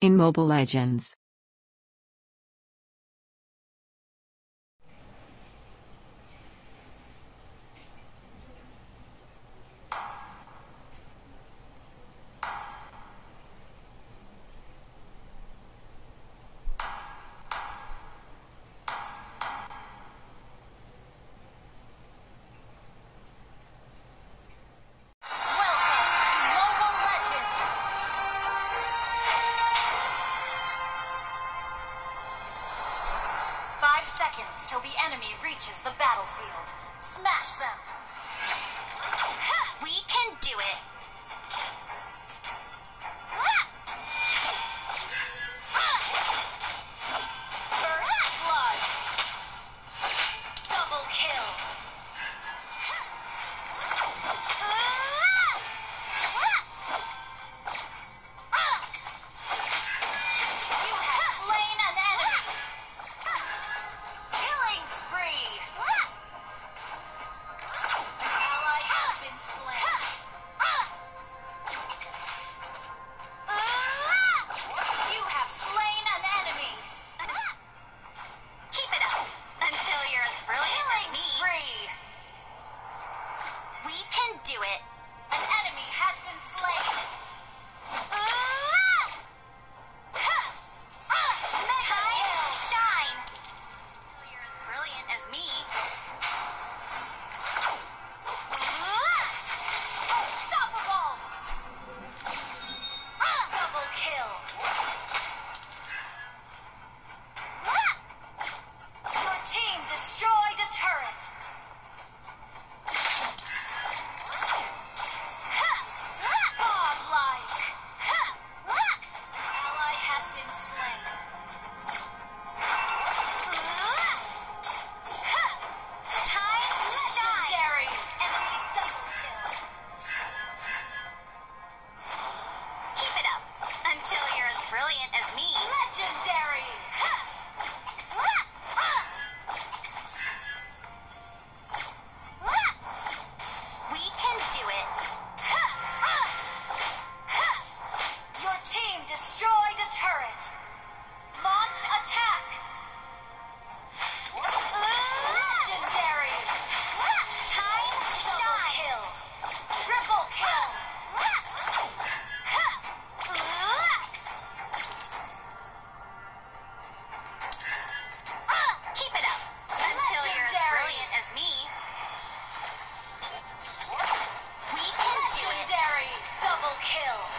In Mobile Legends. Till the enemy reaches the battlefield. Smash them! We can do it! it. An enemy kill.